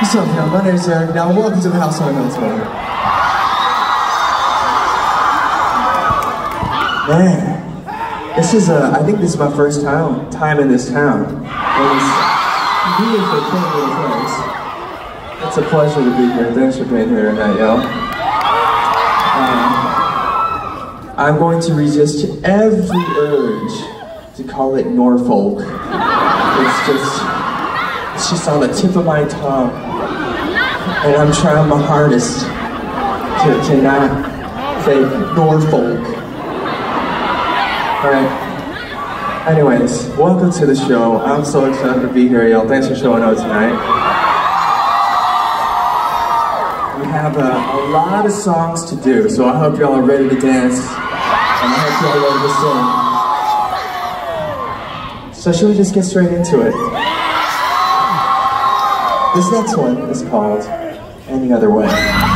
What's up, y'all? My name's Eric. Now, welcome to the House on Military. Man, this is uh, I think this is my first time time in this town. It's a beautiful, place. It's a pleasure to be here. Thanks for being here tonight, y'all. Um, I'm going to resist every urge to call it Norfolk. It's just, just on the tip of my tongue. And I'm trying my hardest to, to not say Norfolk. Alright. Anyways, welcome to the show. I'm so excited to be here, y'all. Thanks for showing up tonight. We have a, a lot of songs to do, so I hope y'all are ready to dance. And I hope y'all are ready to sing. So should we just get straight into it? This next one is called Any Other Way.